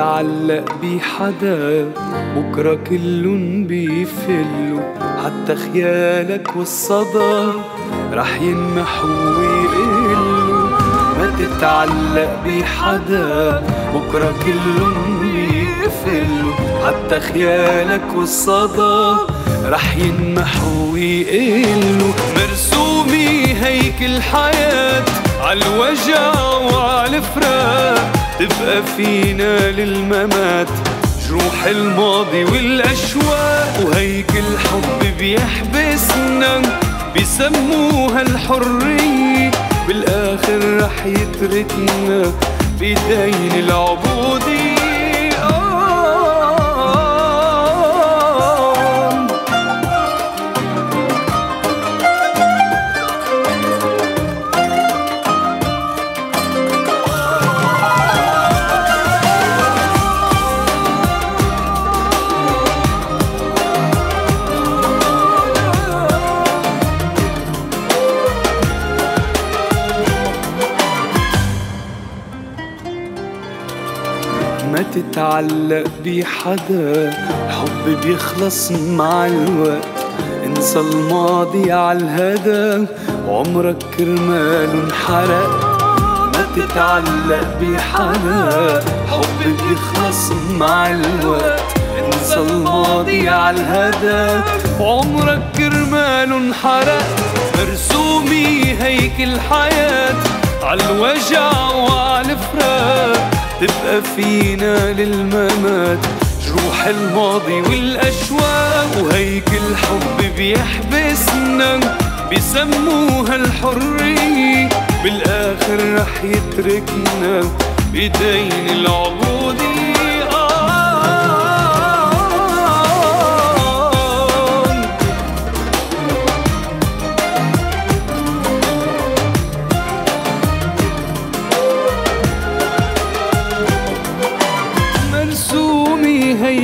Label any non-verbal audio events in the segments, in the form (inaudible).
ما تتعلق بحدا بكرة كلن بيفلوا حتى خيالك والصدى رح ينمحوا ويقلوا. ما تتعلق بحدا بكرة كلن بيفلوا حتى خيالك والصدى رح ينمحوا ويقلوا. مرسومي هيك الحياة عالوجع وعالفراق تبقى فينا للممات. جروح الماضي والأشواق وهيك الحب بيحبسنا. بيسموها الحرية بالآخر رح يتركنا بيدين العبودية. تتعلق بحدا الحب بيخلص مع الوقت. انسى الماضي عالهدى وعمرك كرماله انحرق. ما تتعلق بحدا حب بيخلص مع الوقت. انسى الماضي عالهدى وعمرك كرماله انحرق. مرسومي هيك الحياة عالوجع وعالفراق تبقى فينا للممات. جروح الماضي والأشواق وهيك الحب بيحبسنا. بيسموها الحرية بالآخر رح يتركنا. بيدين العبودية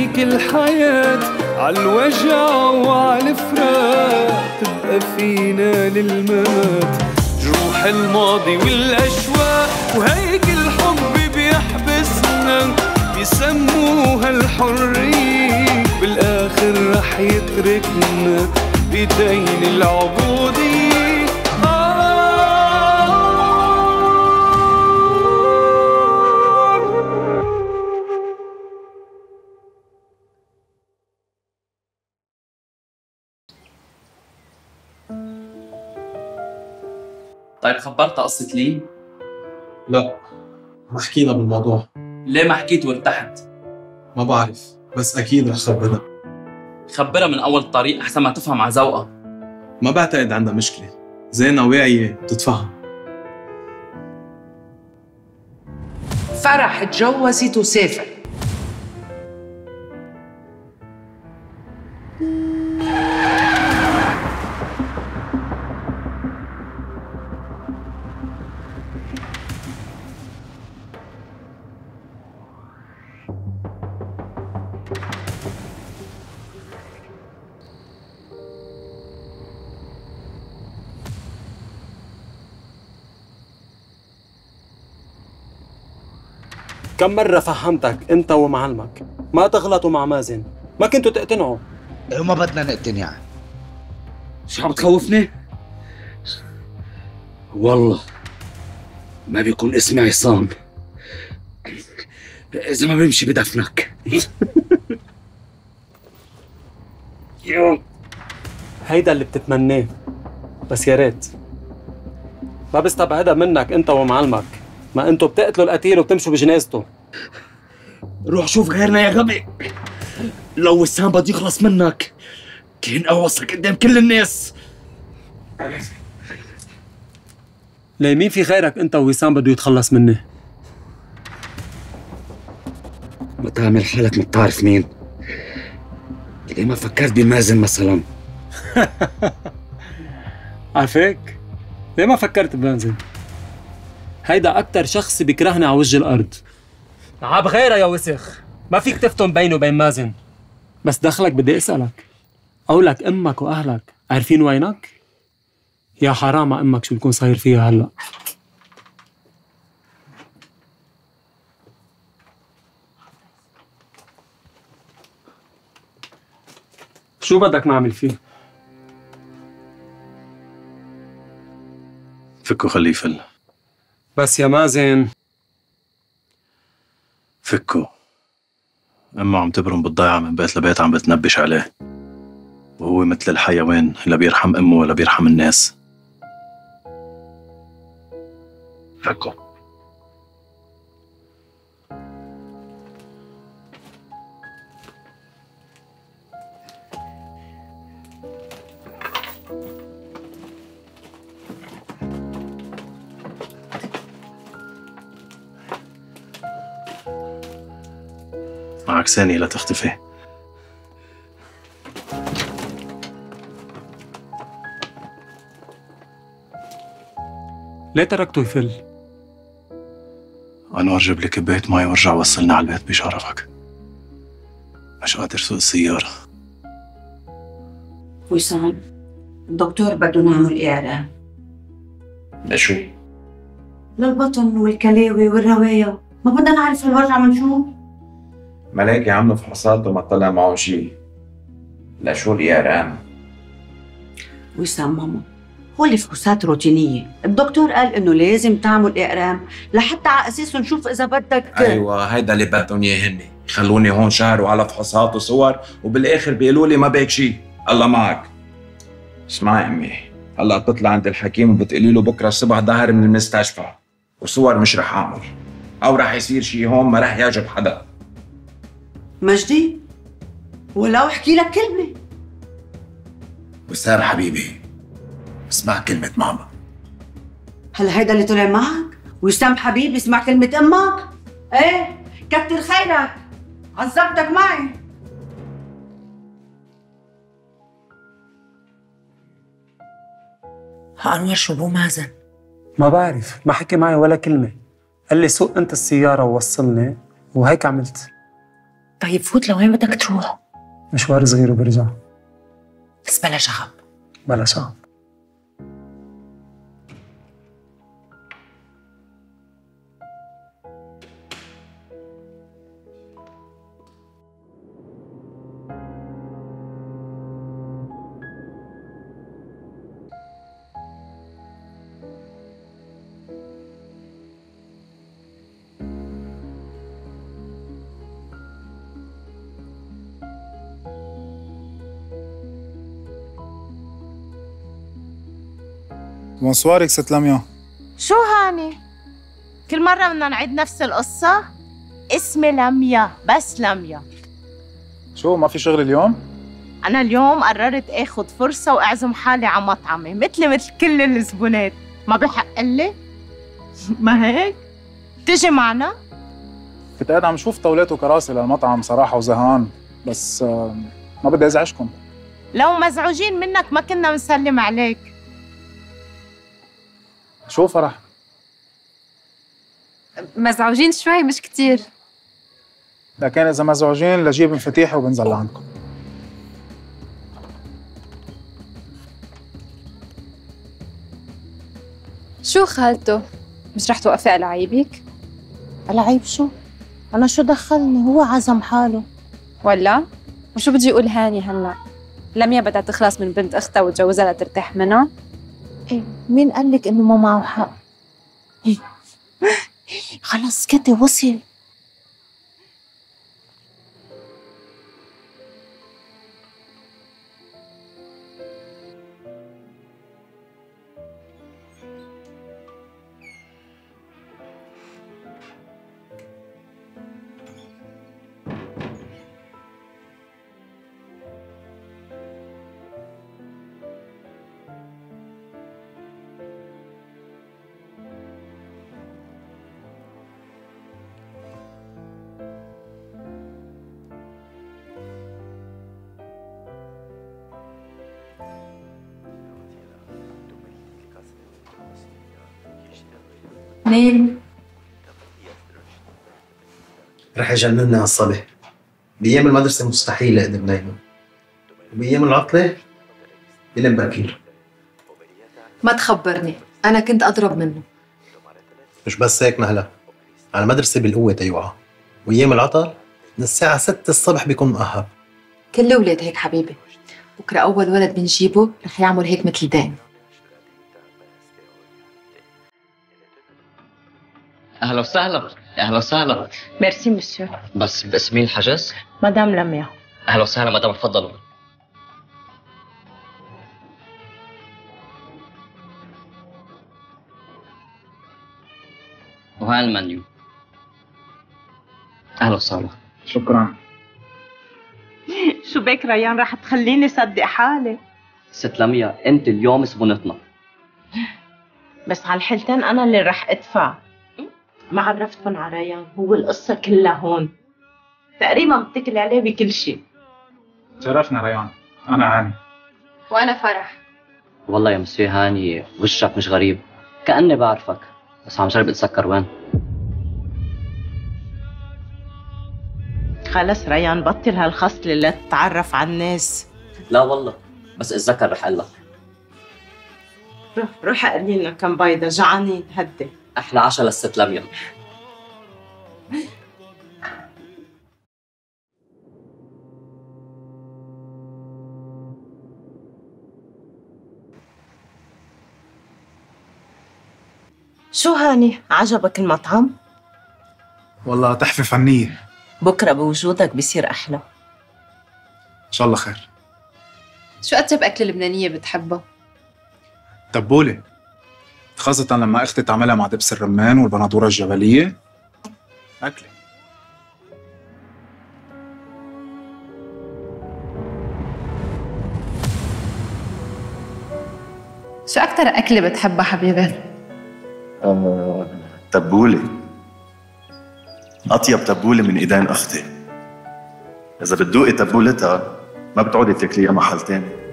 هيك الحياة عالوجع وعالفراق تبقى فينا للممات. جروح الماضي والأشواق وهيك الحب بيحبسنا. بيسموها الحرية بالآخر رح يتركنا بيدين العبودية. طيب خبرتها قصة لين؟ لا. ما حكينا بالموضوع. ليه ما حكيت وارتحت؟ ما بعرف بس أكيد رح خبرها خبرها من أول الطريق أحسن ما تفهم على ذوقها. ما بعتقد عندها مشكلة. زينة واعية بتتفهم. فرح تجوزت وسافر كم مرة فهمتك أنت ومعلمك؟ ما تغلطوا مع مازن. ما كنتوا تقتنعوا؟ وما بدنا نقتنع. شو عم تخوفني؟ والله ما بيكون اسمي عصام. إذا ما بمشي بدفنك. (laughs) يوم هيدا اللي بتتمناه بس يا ريت. ما بستبعدها منك أنت ومعلمك. ما أنتوا بتقتلوا القتيل وبتمشوا بجنازته. روح شوف غيرنا يا غبي. لو وسام بده يخلص منك كان أوصلك قدام كل الناس. ليه مين في غيرك أنت ووسام بده يتخلص مني ما تعمل حالك ما بتعرف مين. ليه ما فكرت بمازن مثلا؟ (laughs) عارفك ليه ما فكرت بمازن؟ هيدا أكتر شخص بيكرهني على وجه الأرض. عب غيره يا وسخ. ما فيك تفتن بينه وبين مازن. بس دخلك بدي أسألك. قولك أمك وأهلك عارفين وينك؟ يا حرام أمك شو بكون صاير فيها هلأ. شو بدك نعمل فيه؟ فكه خليه يفل. بس يا مازن. فكه امه عم تبرم بالضيعة من بيت لبيت عم بتنبش عليه. وهو مثل الحيوان لا بيرحم أمه ولا بيرحم الناس. فكه معك ثانية لا تختفي. ليه تركته يفل؟ أنور جيب لي كباية مي وأرجع وصلني على البيت بشرفك. مش قادر سوق السيارة. وسام الدكتور بده نعمل إعلان. لشو؟ للبطن والكلاوي والرواية. ما بدنا نعرف الوجع من شو. ملاقي عملوا فحوصات وما طلع معه شيء. لشو الإعرام؟ وسام ماما؟ هو الفحوصات روتينية. الدكتور قال إنه لازم تعمل إقرام لحتى على أساسه نشوف إذا بدك أيوة هيدا اللي بدهم إياه هن يخلوني هون شهر وعلى فحوصات وصور وبالآخر بيقولوا لي ما بيك شيء. الله معك. اسمعي أمي هلا بتطلع عند الحكيم وبتقولي له بكرة الصبح ظهر من المستشفى وصور مش رح أعمل. أو رح يصير شيء هون ما رح يعجب حدا. مجدي؟ ولو أحكي لك كلمة. وسام حبيبي اسمع كلمة ماما. هلا هيدا اللي طلع معك؟ وسام حبيبي اسمع كلمة أمك. إيه؟ كتر خيرك. عذبتك معي. أنور شو بو مازن؟ ما بعرف ما حكي معي ولا كلمة. قال لي سوق أنت السيارة ووصلني وهيك عملت. طيب فوت لوين بدك تروح؟ مشوار صغير وبرجع. بس بلا شغب بلا شغب بونسوارك ست لميا شو هاني؟ كل مرة بدنا نعيد نفس القصة؟ اسمي لميا بس لميا شو ما في شغل اليوم؟ أنا اليوم قررت آخد فرصة وأعزم حالي على مطعمي مثلي مثل كل الزبونات ما بحق لي؟ (laughs) ما هيك؟ تجي معنا؟ كنت قاعد عم شوف طاولات وكراسي للمطعم صراحة وزهقان بس ما بدي أزعجكم لو مزعوجين منك ما كنا بنسلم عليك شو فرح؟ مزعوجين شوي مش كتير لكن إذا مزعوجين لجيب مفاتيحي وبنزل لعندكم شو خالته؟ مش رح توقفي على عيبك؟ العيب شو؟ أنا شو دخلني هو عزم حاله ولا؟ وشو بدي يقول هاني هلأ؟ لميا بدها تخلص من بنت أختها وتجوزها لترتاح منها؟ إيه مين قال لك إنه ما معه حق؟ إيه. خلص كده وصل نيل. رح يجننا هالصبي بأيام المدرسة مستحيل أقدر نايمه وبأيام العطلة بنام بكير. ما تخبرني أنا كنت أضرب منه. مش بس هيك نهلا. على المدرسة بالقوة تيوعى. وأيام العطل من الساعة 6 الصبح بيكون مؤهب. كل الأولاد هيك حبيبي. بكرة أول ولد بنجيبه رح يعمل هيك مثل دان أهلا وسهلا. أهلا وسهلا. ميرسي مسيو بس باسمي الحجز مدام لميا أهلا وسهلا مدام تفضلوا وهاي المنيو. أهلا وسهلا. شكرا. (laughs) شو بك ريان؟ رح تخليني صدق حالي. ست لميا أنت اليوم زبونتنا بس على الحلتين أنا اللي رح أدفع. ما عرفتكم على ريان هو القصة كلها هون. تقريبا متكل عليه بكل شيء شرفنا ريان أنا هاني. وأنا فرح. والله يا مسيو هاني وشك مش غريب. كأني بعرفك بس عم جرب أتذكر وين. خلص ريان بطل هالخصلة لا تتعرف على الناس. لا والله بس أتذكر رح أقول لك روح روح أقلي لنا كم بيضة جعانين هدي. أحلى عشاء للست لميا شو هاني؟ عجبك المطعم؟ والله تحفة فنية. بكرة بوجودك بصير أحلى. إن شاء الله خير. شو أطيب أكلة لبنانية بتحبها؟ تبوله خاصة لما أختي تعملها مع دبس الرمان والبندورة الجبلية. أكلة. شو أكتر أكلة بتحبها حبيبي؟ آه، تبولة. أطيب تبولة من إيدين أختي. إذا بتذوقي تبولتها ما بتعودي تاكليها محل تاني.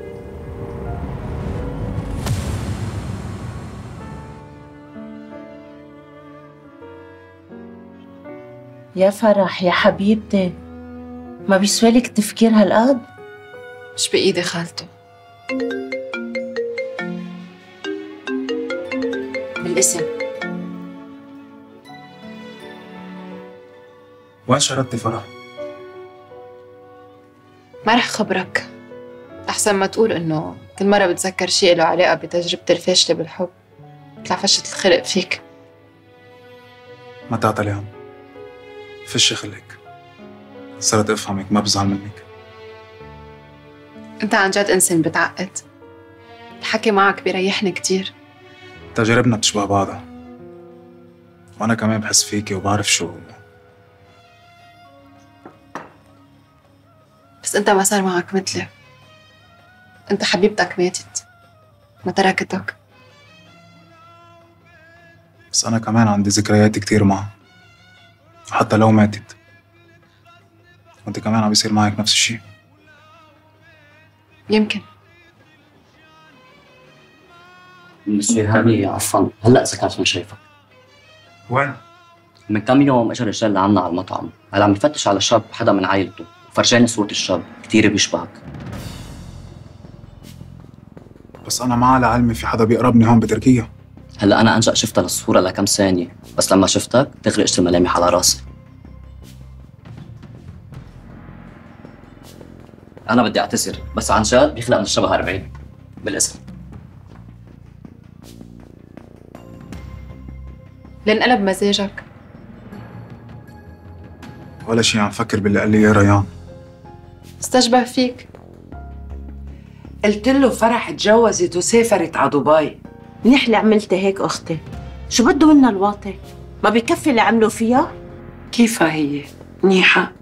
يا فرح يا حبيبتي. ما بيسوالك تفكير هالقد؟ مش بإيدي خالته. بالاسم. وين شردتي فرح؟ ما رح خبرك. أحسن ما تقول إنه كل مرة بتذكر شيء له علاقة بتجربتي الفاشلة بالحب. طلع فشة الخلق فيك. ما تعطلي هم فش خليك صرت أفهمك ما بزعل منك. أنت عن جد إنسان بتعقد. الحكي معك بيريحني كتير. تجاربنا بتشبه بعضها. وأنا كمان بحس فيكي وبعرف شو بس أنت ما صار معك مثلي. أنت حبيبتك ماتت. ما تركتك. بس أنا كمان عندي ذكريات كتير معها. حتى لو ماتت. وأنت كمان عم بيصير معك نفس الشيء. يمكن. هاني عفوا. هلأ ذكرت من شايفك. وين؟ من كم يوم اجى رجال لعنا على المطعم. هلأ عم يفتش على شاب حدا من عائلته. وفرجاني صورة الشاب. كتير بيشبهك. بس أنا ما على علمي في حدا بيقربني هون بتركيا. هلا أنا انجا شفتها للصورة لكم ثانية بس لما شفتك تغرقت الملامح على راسي. أنا بدي أعتذر بس عن جد بيخلق من الشبه 40 بالاسم. لنقلب مزاجك. ولا شيء عم فكر باللي قال لي يا ريان. استشبه فيك. قلت له فرح تجوزت وسافرت على دبي. منيح اللي عملتي هيك أختي شو بده منا الواطي؟ ما بكفي اللي عملوا فيها؟ كيفها هي؟ منيحة؟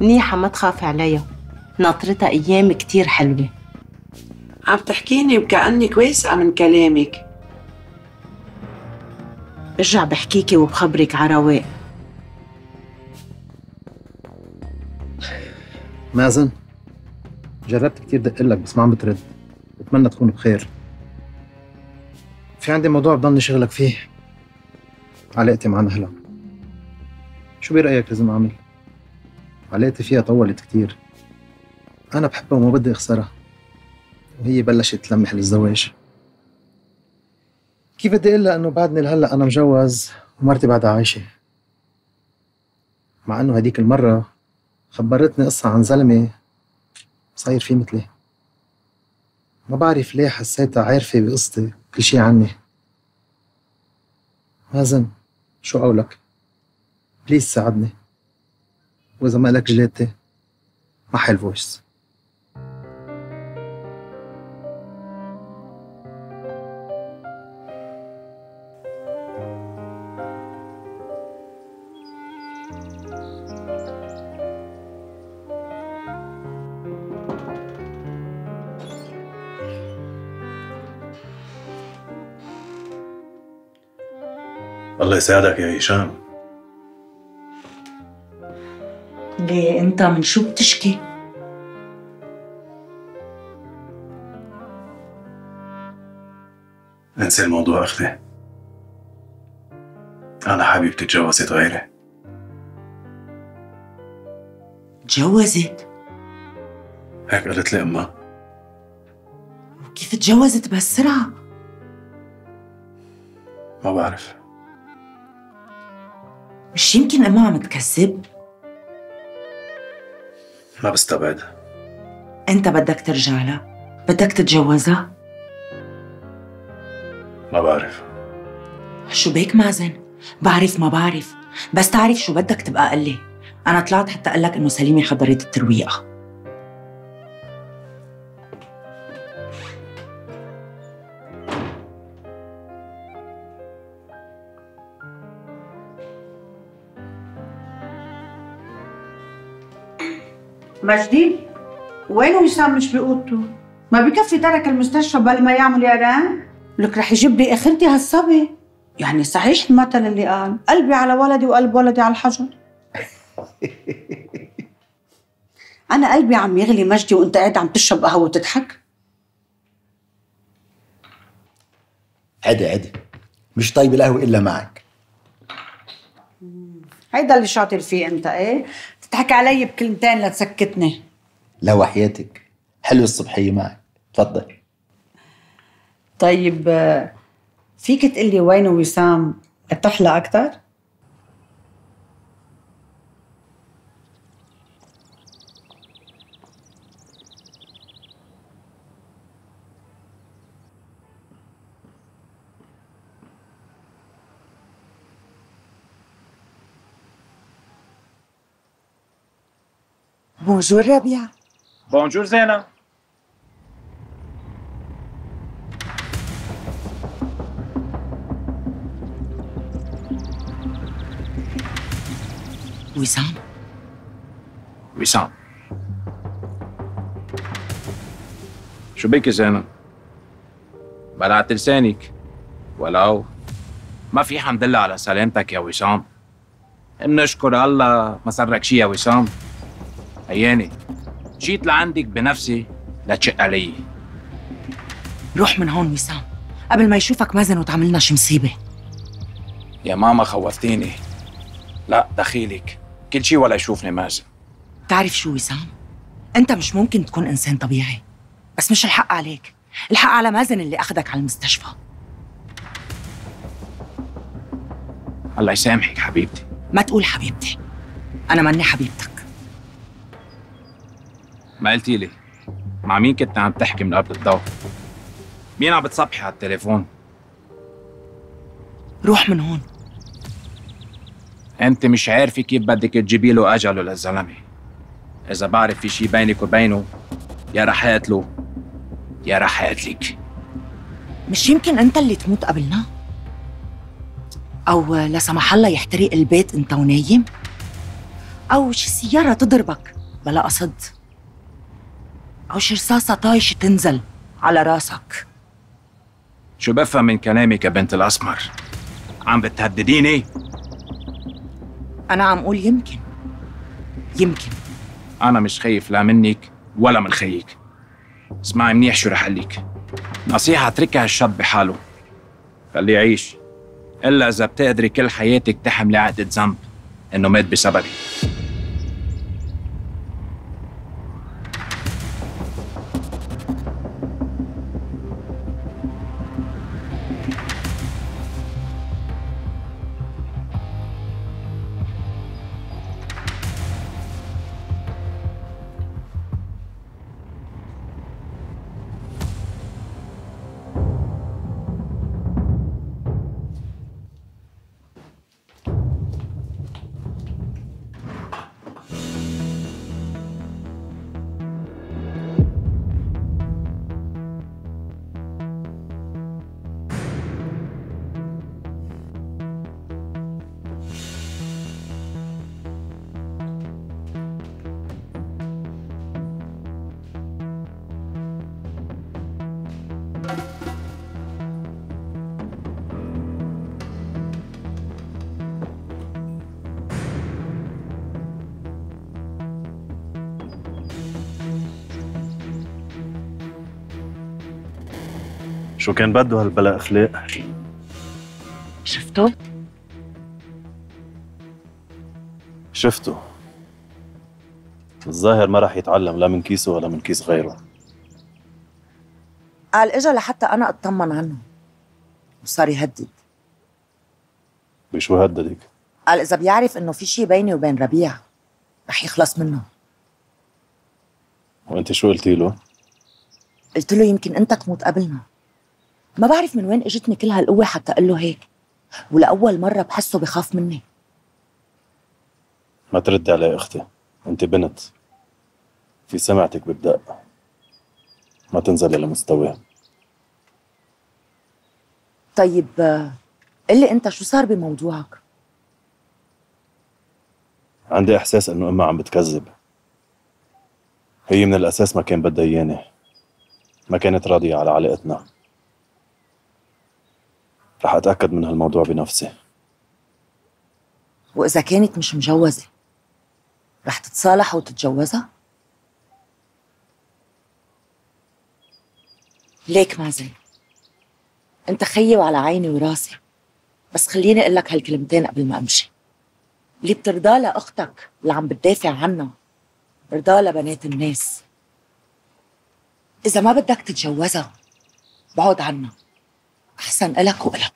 منيحة ما تخافي عليها ناطرتها أيام كتير حلوة عم تحكيني وكأنك واثقة من كلامك برجع بحكيكي وبخبرك على رواق مازن جربت كتير دق لك بس ما عم بترد بتمنى تكون بخير في عندي موضوع بضلني شغلك فيه. علاقتي مع نهلة شو برأيك لازم أعمل؟ علاقتي فيها طولت كتير. أنا بحبها وما بدي أخسرها. وهي بلشت تلمح للزواج. كيف بدي أقول لها إنه بعدني لهلأ أنا مجوز ومرتي بعدها عايشة؟ مع إنه هديك المرة خبرتني قصة عن زلمة صاير فيه مثلي. ما بعرف ليه حسيتها عارفة بقصتي. كل شي عني. مازن شو قولك؟ please ساعدني. وإذا ما لك جلاتي محي ال voice الله يساعدك يا هشام ليه انت من شو بتشكي؟ انسي الموضوع أختي أنا حبيبتي تجوزت غيري تجوزت؟ هيك قالت لي أمها كيف تجوزت بهالسرعة؟ ما بعرف مش يمكن أمها عم تكذب؟ ما بستبعد أنت بدك ترجع لها بدك تتجوزها؟ ما بعرف شو بيك مازن؟ بعرف ما بعرف بس تعرف شو بدك تبقى قلي أنا طلعت حتى أقول لك إنه سليمة حضرت الترويقة مجدي؟ وينه وسام مش بأوضته؟ ما بكفي ترك المستشفى بل ما يعمل يا لك رح يجيب لي اخرتي هالصبي. يعني صحيح المثل اللي قال قلبي على ولدي وقلب ولدي على الحجر. (laughs) أنا قلبي عم يغلي مجدي وأنت قاعد عم تشرب قهوة وتضحك؟ عدي عدي. مش طيب القهوة إلا معك. هيدا اللي شاطر فيه أنت إيه؟ تضحك علي بكلمتين لتسكتني لا وحياتك. حلو الصبحية معك. تفضل. طيب آه، فيك تقلي وينه وسام تحلى أكثر بونجور ربيع بونجور زينة وسام وسام شو بك زينة؟ بلعت لسانك. ولو ما في حمد لله على سلامتك يا وسام. بنشكر الله ما صارك شي يا وسام. هياني جيت لعندك بنفسي لتشق علي. روح من هون وسام. قبل ما يشوفك مازن وتعملنا شي مصيبة. يا ماما خوفتيني. لا دخيلك. كل شي ولا يشوفني مازن. بتعرف شو وسام؟ انت مش ممكن تكون انسان طبيعي. بس مش الحق عليك. الحق على مازن اللي أخذك على المستشفى. الله يسامحك حبيبتي. ما تقول حبيبتي. أنا ماني حبيبتك. ما قلتي لي. مع مين كنت عم تحكي من قبل الضوء مين عم بتصبحي على التليفون؟ روح من هون. انت مش عارفة كيف بدك تجيبي له أجله للزلمة. إذا بعرف في شي بينك وبينه يا رح أقتله. يا رح أقتلك. مش يمكن أنت اللي تموت قبلنا؟ أو لا سمح الله يحترق البيت أنت ونايم؟ أو شي سيارة تضربك؟ بلا قصد. أو شي رصاصه طايشه تنزل على راسك. شو بفهم من كلامك يا بنت الأسمر؟ عم بتهدديني؟ أنا عم أقول يمكن. يمكن. أنا مش خايف لا منك ولا من خيك. اسمعي منيح شو رح اقلك نصيحة اتركي هالشاب بحاله. خليه يعيش. إلا إذا بتقدري كل حياتك تحملي عقدة ذنب إنه مات بسببي. شو كان بده هالبلا أخلاق؟ شفتوا؟ شفته. الظاهر ما راح يتعلم لا من كيسه ولا من كيس غيره. قال إجا لحتى أنا أطمن عنه. وصار يهدد. بشو هددك قال إذا بيعرف إنه في شي بيني وبين ربيع رح يخلص منه. وأنت شو قلتي له؟ قلت له يمكن أنت تموت قبلنا. ما بعرف من وين اجتني كل هالقوة حتى أقول له هيك. ولأول مرة بحسه بخاف مني. ما تردي علي أختي. أنت بنت. في سمعتك بالدق ما تنزلي لمستواه طيب قل لي أنت شو صار بموضوعك؟ عندي إحساس إنه أمها عم بتكذب. هي من الأساس ما كان بدها إياني. ما كانت راضية على علاقتنا. رح أتأكد من هالموضوع بنفسي. وإذا كانت مش مجوزة رح تتصالح وتتجوزها؟ ليك مازن أنت خيي وعلى عيني وراسي بس خليني أقول لك هالكلمتين قبل ما أمشي. اللي بترضاه لأختك اللي عم بتدافع عنها رضاه لبنات الناس. إذا ما بدك تتجوزها بعد عنها. أحسن ألك والها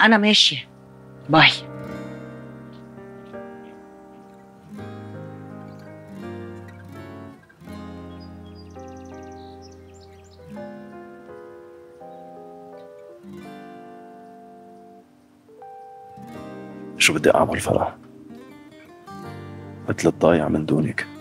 أنا ماشية. باي. شو بدي أعمل فرح؟ مثل الضايع من دونك.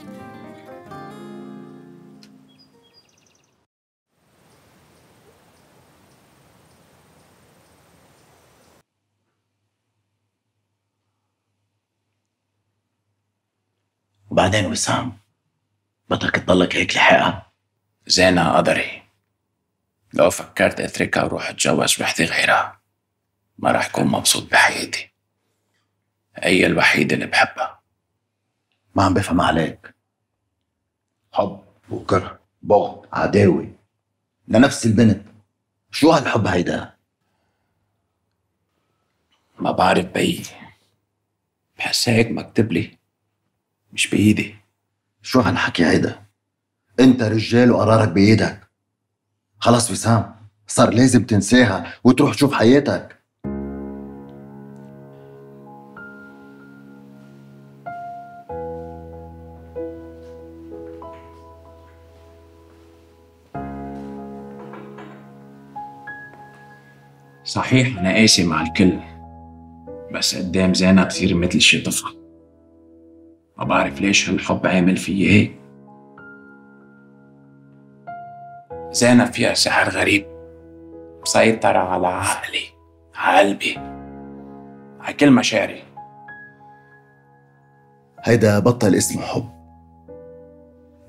وبعدين وسام. بدك تضلك هيك لحقها. زينة قدري. لو فكرت أتركها وأروح أتجوز وحدة غيرها ما راح كون مبسوط بحياتي. هي الوحيدة اللي بحبها. ما عم بفهم عليك. حب وكره. بغض. عداوة. لنفس البنت. شو هالحب هيدا؟ ما بعرف بي. بحس هيك مكتوب لي. مش بإيدي. شو هالحكي هيدا؟ أنت رجال وقرارك بإيدك. خلص وسام صار لازم تنساها وتروح تشوف حياتك. صحيح أنا قاسي مع الكل بس قدام زينة بصير مثل شي طفل ما بعرف ليش هالحب عامل فيي هيك. زينة فيها سحر غريب مسيطر على عقلي على قلبي على كل مشاعري. هيدا بطل اسمه حب.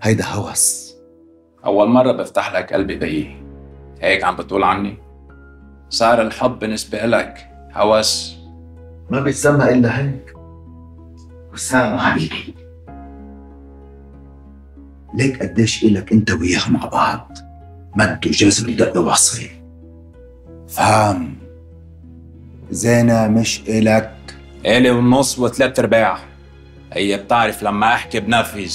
هيدا هوس. أول مرة بفتح لك قلبي بهي هيك عم بتقول عني؟ صار الحب بالنسبة لك هوس. ما بيتسمى إلا هيك. وسام حبيبي. ليك قديش إلك أنت وياها مع بعض؟ مد وجزر ودق وعصي فهم. زينة مش إلك. إلي ونص وثلاث أرباع. هي بتعرف لما أحكي بنفذ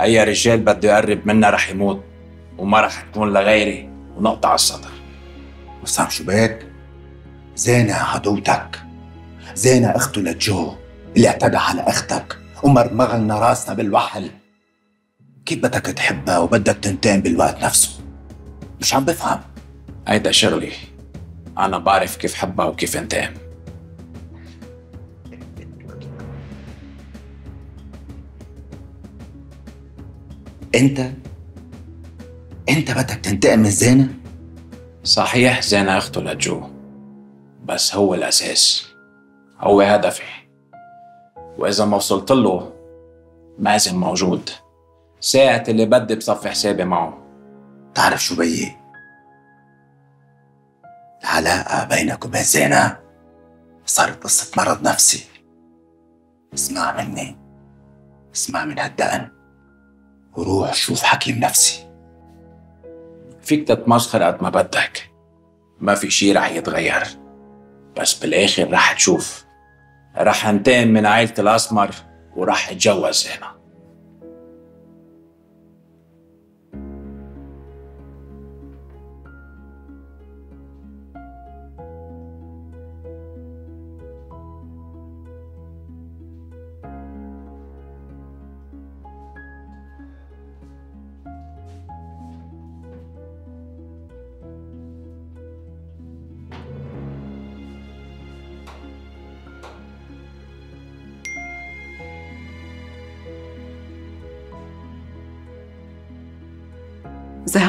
أي رجال بده يقرب منا رح يموت وما رح تكون لغيري. ونقطع السطر. وسام شو بك؟ زينة عدوتك زينة أخته لجو. اللي اعتدى على أختك ومرمغ لنا راسنا بالوحل. كيف بدك تحبها وبدك تنتقم بالوقت نفسه؟ مش عم بفهم. هيدا شغلي. أنا بعرف كيف حبها وكيف انتقم. أنت؟ أنت بدك تنتقم من زينة؟ صحيح زينة أخته لجو. بس هو الأساس. هو هدفي. وإذا ما وصلت له مازن موجود. ساعة اللي بدي بصفي حسابي معه. تعرف شو بيي؟ العلاقة بينك وبين زينة صارت قصة مرض نفسي. اسمع مني. اسمع من هالدقن. وروح شوف حكيم نفسي فيك تتمسخر قد ما بدك. ما في شي رح يتغير. بس بالآخر رح تشوف. رح انتقم من عائلة الأسمر ورح اتجوز هنا.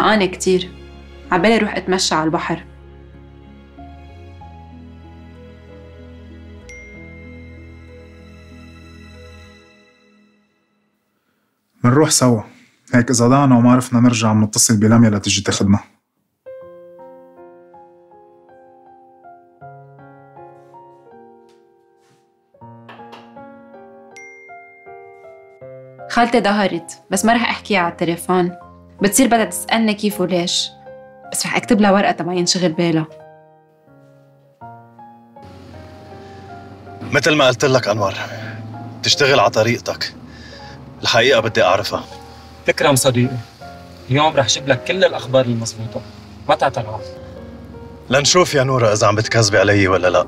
زهقانة كتير. عبالي روح أتمشى على البحر. منروح سوا. هيك إذا ضعنا وما عرفنا نرجع بنتصل بلميا لتجي تاخدنا. خالتي ظهرت بس ما رح أحكيها على التليفون. بتصير بدها تسألني كيف وليش. بس رح أكتب لها ورقة تبع ينشغل بالها مثل ما قلت لك أنور تشتغل على طريقتك. الحقيقة بدي أعرفها. تكرم صديقي اليوم رح جيب لك كل الأخبار المضبوطه ما تعتل لنشوف يا نورة إذا عم بتكذبي علي ولا لا.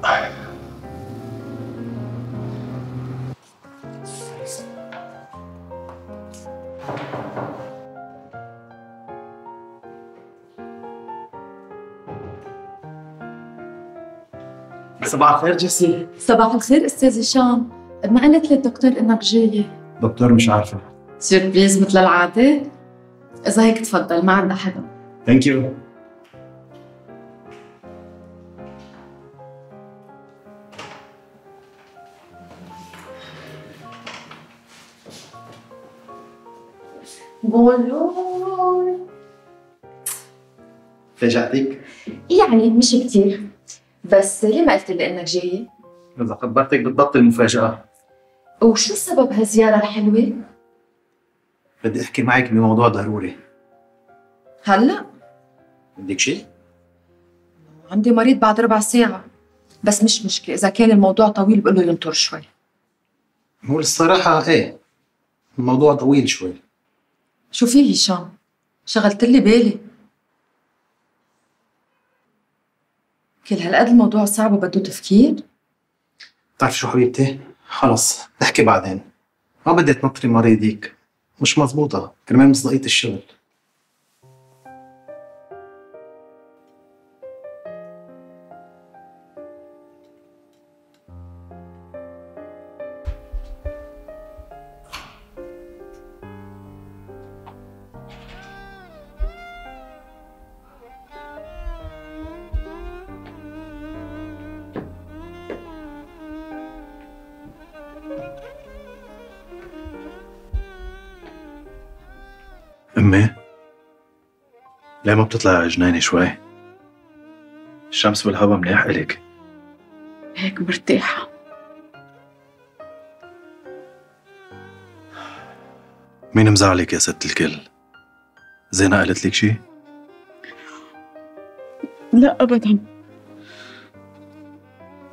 صباح الخير جيسي. صباح الخير أستاذ هشام. ما قالت لي الدكتور إنك جاي؟ دكتور مش عارفة. surprise مثل العادة. إذا هيك تفضل ما عندها حدا. thank you bonjour. فاجأتك؟ يعني مش كتير. بس ليه ما قلت لي إنك جاي؟ إذا خبرتك بتبطل مفاجأة وشو سبب هالزيارة الحلوة؟ بدي أحكي معك بموضوع ضروري هلا بدك شيء؟ عندي مريض بعد ربع ساعة بس مش مشكلة إذا كان الموضوع طويل بقول له ينطر شوي هو الصراحة إيه الموضوع طويل شوي شو في هشام؟ شغلت لي بالي كل هالقد الموضوع صعب وبده تفكير؟ بتعرف شو حبيبتي؟ خلص نحكي بعدين ما بدي تنطري مريضيك مش مزبوطة كرمال مصداقية الشغل بتطلعي على جنيني شوي. الشمس والهواء منيح إلك هيك مرتاحة. مين مزعلك يا ست الكل؟ زينة قالت لك شي؟ لا أبدا.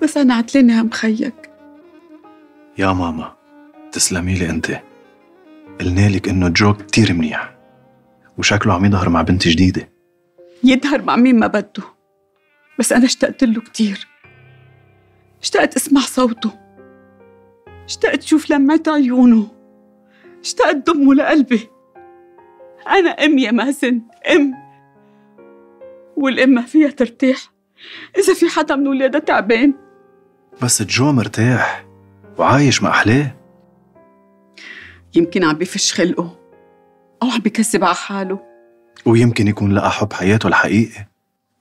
بس أنا عتلاني هم خيك. يا ماما تسلمي لي أنت. قلنا لك إنه جو كتير منيح وشكله عم يظهر مع بنت جديدة. يظهر مع مين ما بده. بس أنا اشتقت له كتير. اشتقت اسمع صوته. اشتقت شوف لمعة عيونه. اشتقت ضمه لقلبي. أنا أم يا مازن أم. والأم ما فيها ترتاح. إذا في حدا من ولادها تعبان. بس جو مرتاح وعايش مع أحلاه. يمكن عم بفش خلقه أو عم بكذب على حاله. ويمكن يكون لقى حب حياته الحقيقي.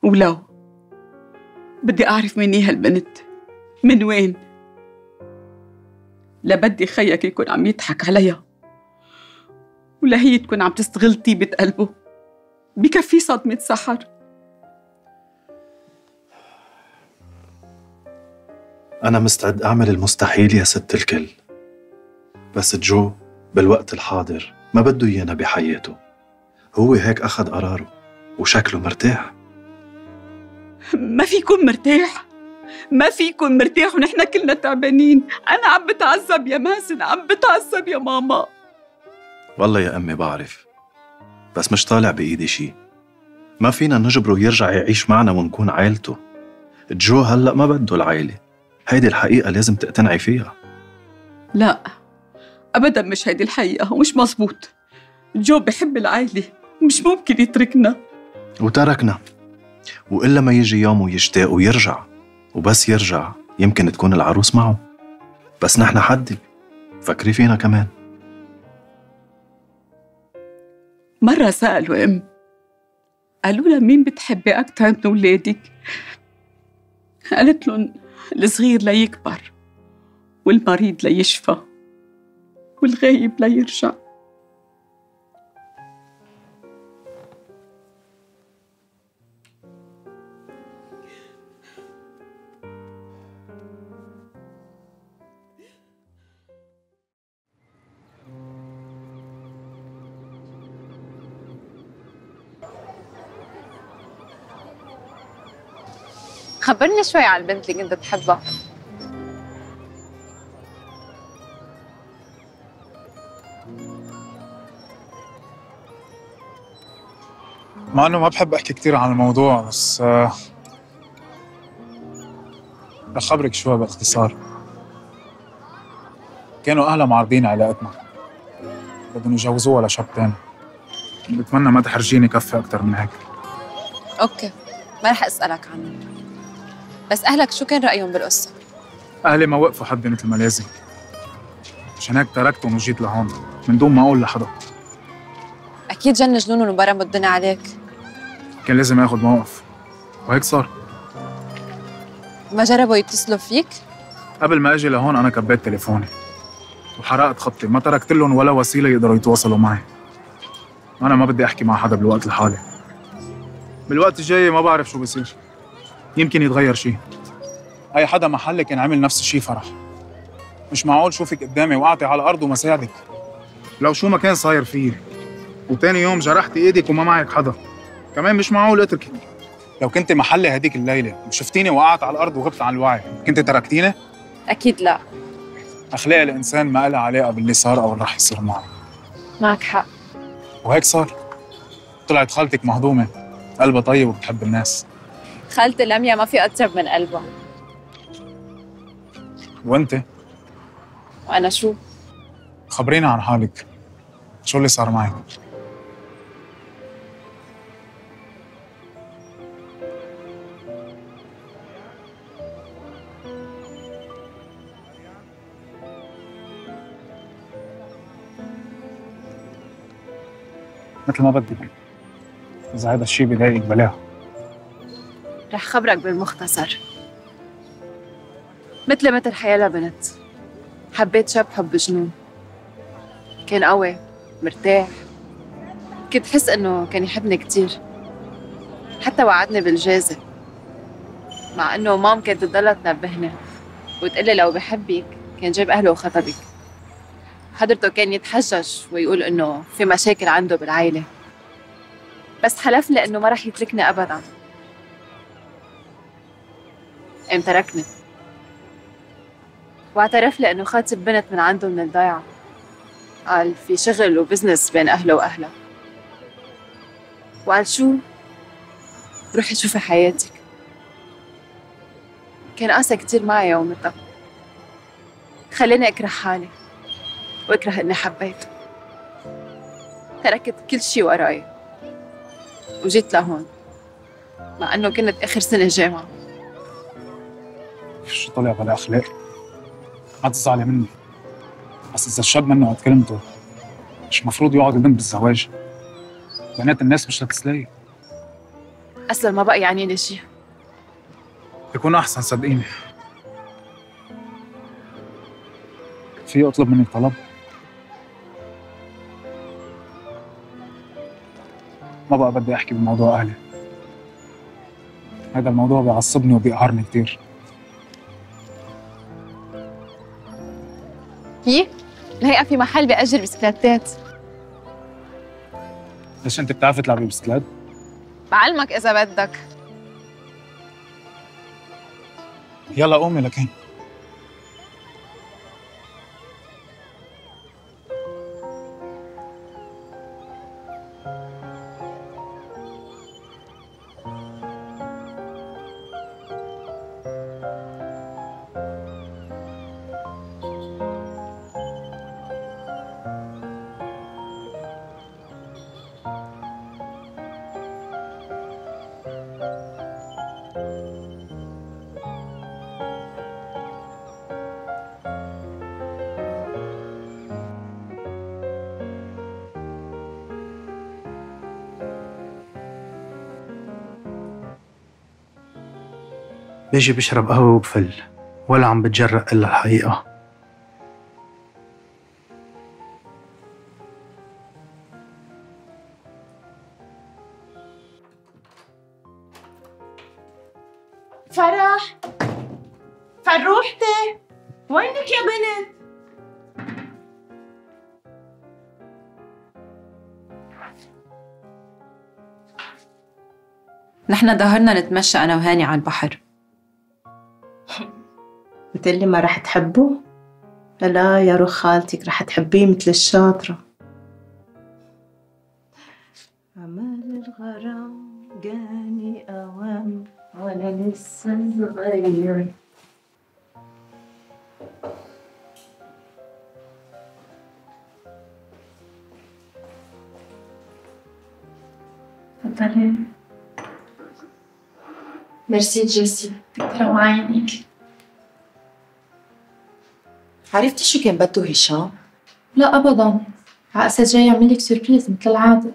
ولو بدي أعرف مين هي هالبنت من وين؟ لا بدي خيك يكون عم يضحك عليها ولا هي تكون عم تستغل طيبة قلبه بكفي صدمة سحر. أنا مستعد أعمل المستحيل يا ست الكل بس جو بالوقت الحاضر ما بده إيانا بحياته. هو هيك أخذ قراره وشكله مرتاح. ما فيكن مرتاح؟ ما فيكن مرتاح ونحن كلنا تعبانين. أنا عم بتعذب يا مازن عم بتعذب يا ماما. والله يا أمي بعرف بس مش طالع بإيدي شي. ما فينا نجبره يرجع يعيش معنا ونكون عائلته. جو هلأ ما بده العائلة. هيدي الحقيقة لازم تقتنعي فيها. لا أبدا مش هيدي الحقيقة ومش مزبوط جو بحب العائلة. مش ممكن يتركنا. وتركنا. وإلا ما يجي يوم ويشتاق ويرجع وبس يرجع يمكن تكون العروس معه. بس نحن حدي فكري فينا كمان. مرة سألوا أم قالوا لها مين بتحبي أكتر من ولادك؟ قالت لهم الصغير ليكبر والمريض ليشفى والغايب ليرجع. خبرني شوي عن البنت اللي كنت تحبها. مع إنه ما بحب أحكي كثير عن الموضوع بس آه، رح خبرك شوي باختصار. كانوا أهلها معارضين علاقتنا. بدهم يجوزوها لشاب تاني بتمنى ما تحرجيني كفي أكثر من هيك. أوكي. ما رح أسألك عنه بس أهلك شو كان رأيهم بالقصة؟ أهلي ما وقفوا حدي مثل ما لازم. عشان هيك تركتهم وجيت لهون من دون ما أقول لحدا. أكيد جن جنونهم وبرموا الدنيا عليك. كان لازم آخذ موقف. وهيك صار. ما جربوا يتصلوا فيك؟ قبل ما أجي لهون أنا كبيت تليفوني. وحرقت خطي. ما تركت لهم ولا وسيلة يقدروا يتواصلوا معي. أنا ما بدي أحكي مع حدا بالوقت الحالي. بالوقت الجاي ما بعرف شو بصير. يمكن يتغير شيء. أي حدا محلي كان عمل نفس الشيء فرح. مش معقول شوفك قدامي وقعتي على الأرض وما ساعدك لو شو ما كان صاير فيي وتاني يوم جرحتي إيدك وما معك حدا. كمان مش معقول أتركك. لو كنت محلي هديك الليلة وشفتيني وقعت على الأرض وغبت عن الوعي كنت تركتيني؟ أكيد لا. أخلاق الإنسان ما لها علاقة باللي صار أو اللي رح يصير معه. معك حق. وهيك صار. طلعت خالتك مهضومة قلبها طيب وبتحب الناس. خالتي لميا ما في اطيب من قلبها وانت؟ وأنا شو؟ خبرينا عن حالك. شو اللي صار معك؟ مثل ما بدك. إذا هذا الشيء بضايقك بلاها رح خبرك بالمختصر. مثل مثل حياة بنت. حبيت شاب حب جنون. كان قوي مرتاح. كنت حس إنه كان يحبني كتير. حتى وعدني بالجازة. مع إنه مام كانت تضلها تنبهني. وتقلي لو بحبك كان جايب أهله وخطبك. حضرته كان يتحجج ويقول إنه في مشاكل عنده بالعائلة بس حلف لي إنه ما رح يتركني ابدا. قام تركني واعترف لي انه خاطب بنت من عنده من الضيعة. قال في شغل وبزنس بين أهله واهلها وقال شو؟ روحي شوفي حياتك. كان قاسى كتير معي يومتها خلاني أكره حالي وأكره إني حبيته. تركت كل شي وراي. وجيت لهون. مع إنه كنت آخر سنة جامعة. شو طلع بلا اخلاق ما تزعلي مني. بس إذا الشاب منه قد كلمته مش مفروض يقعد البنت بالزواج. بنات الناس مش لتسلاي أصلا ما بقى يعنيني شي يكون أحسن صدقيني. في أطلب منك طلب؟ ما بقى بدي أحكي بموضوع أهلي. هذا الموضوع بيعصبني وبيقهرني كتير. في الهيئة في محل بيأجر بسكليتات ليش انت بتعرفي تلعبي بسكليت؟ بعلمك إذا بدك. يلا قومي لكن. بيجي بشرب قهوة وبفل ولا عم بتجرأ إلا الحقيقة فرح فروحتي وينك يا بنت؟ نحن ظهرنا نتمشى أنا وهاني على البحر. بتقلي ما رح تحبه؟ لا يا روح خالتك رح تحبيه مثل الشاطرة. عمال الغرام جاني أوام وأنا لسه صغير. تفضلي. ميرسي جيسي. تروى عينك عرفتي شو كان بده هشام؟ لا ابدا. عقسة جاي يعمل لك سربريز مثل العادة.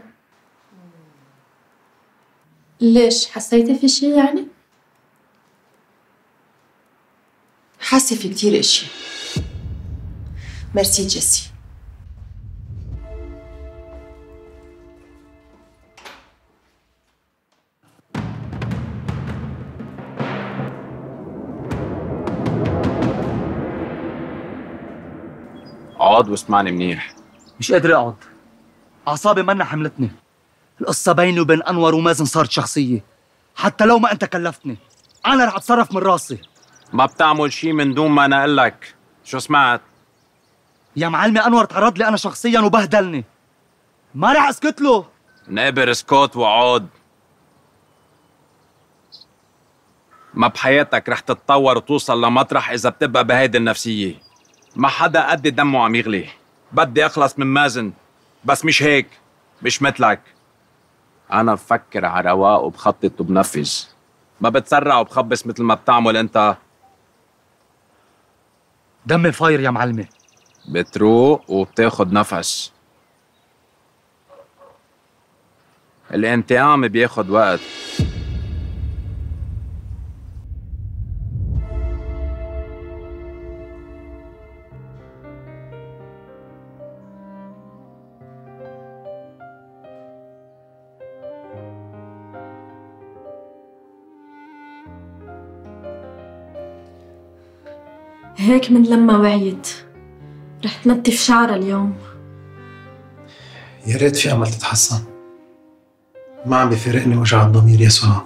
ليش؟ حسيتي في شي يعني؟ حاسة في كتير اشياء ميرسي جيسي. اقعد واسمعني منيح. مش قادر أقعد. أعصابي منا حملتني. القصة بيني وبين أنور ومازن صارت شخصية. حتى لو ما أنت كلفتني أنا رح أتصرف من راسي. ما بتعمل شي من دون ما أنا أقول لك. شو سمعت؟ يا معلمي أنور تعرض لي أنا شخصيا وبهدلني. ما رح أسكت له. نقبر اسكت وعود. ما بحياتك رح تتطور وتوصل لمطرح إذا بتبقى بهيدي النفسية. ما حدا قد دمه عم يغلي. بدي أخلص من مازن. بس مش هيك مش مثلك. أنا بفكر على رواق وبخطط وبنفذ. ما بتسرع وبخبص مثل ما بتعمل أنت. دمي فاير يا معلمي. بتروق وبتاخد نفس. الانتقام بياخد وقت. هيك من لما وعيت. رح تنتف شعرها اليوم. يا ريت في أمل تتحسن. ما عم بيفارقني وجع الضمير يا سهى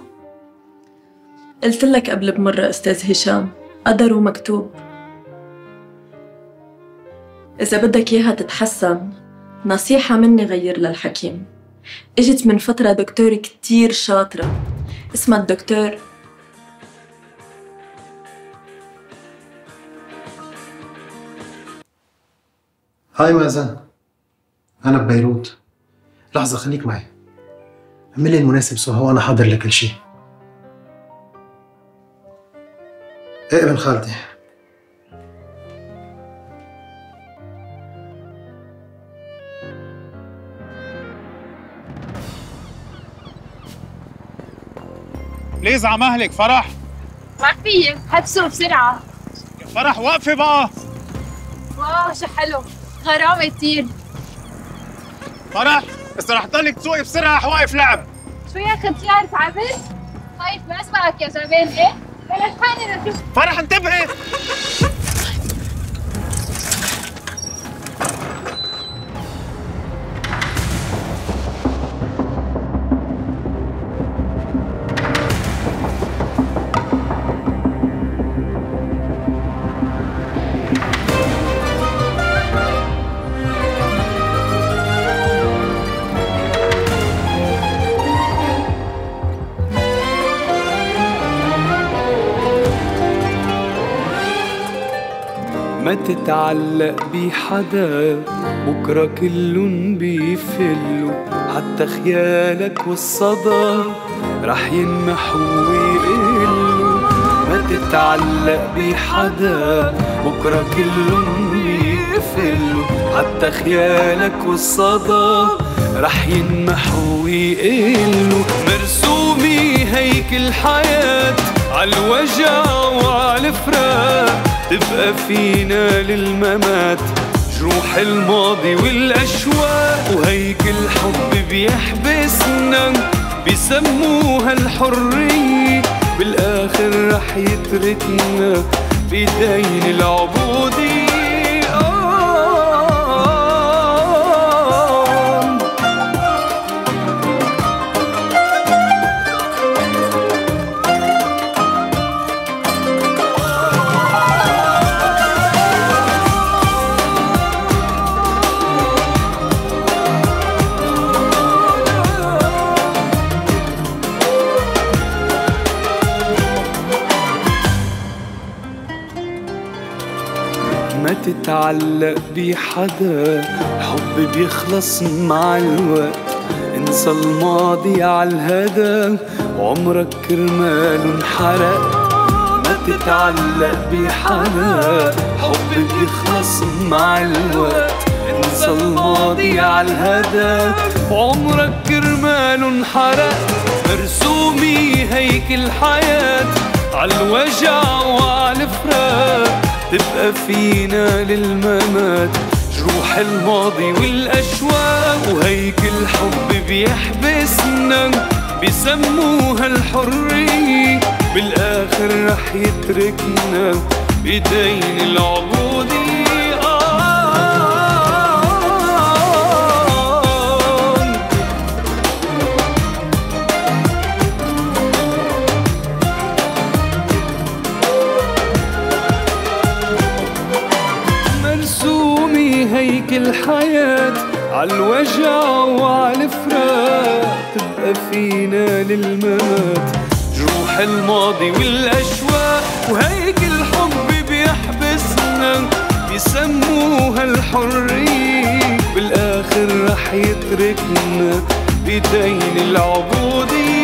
قلت لك قبل بمرة أستاذ هشام قدر ومكتوب. إذا بدك إياها تتحسن نصيحة مني غير للحكيم. إجت من فترة دكتور كتير شاطرة اسمها الدكتور هاي مازن. أنا ببيروت. لحظة خليك معي. اعملي المناسب سهى وأنا حاضر لكل شيء. إيه ابن خالتي. بليز على مهلك فرح. ما في حبسوا بسرعة. فرح وقفي بقى. واو شو حلو. غرامة كتير فرح بس رح تضلك تسوقي بسرعة واقف لعب شو يا أخي بتعرف عبس؟ طيب ما أسمعك يا زبين إيه؟ فرح انتبهي ما تتعلق بحدا بكرة كلن بيفلوا حتى خيالك والصدى رح ينمحوا ويقلوا ما تتعلق بحدا بكرة كلن بيفلوا حتى خيالك والصدى رح ينمحوا ويقلوا مرسومي هيك الحياة عالوجع وعالفراق تبقى فينا للممات. جروح الماضي والأشواق وهيك الحب بيحبسنا. بيسموها الحرية بالآخر رح يتركنا بيدين العبودية. تتعلق بحدا حب بيخلص مع الوقت. انسى الماضي عالهدى عمرك كرمال انحرق. ما تتعلق بحدا حب بيخلص مع الوقت. انسى الماضي عالهدى عمرك كرمال انحرق. مرسومي هيك الحياة عالوجع وعالفراق تبقى فينا للممات. جروح الماضي والأشواق وهيك الحب بيحبسنا. بيسموها الحرية بالآخر رح يتركنا. بيدين العبودية الحياة عالوجع وعالفراق تبقى فينا للممات. جروح الماضي والأشواق وهيك الحب بيحبسنا. بيسموها الحرية. بالآخر رح يتركنا بيدين العبودية.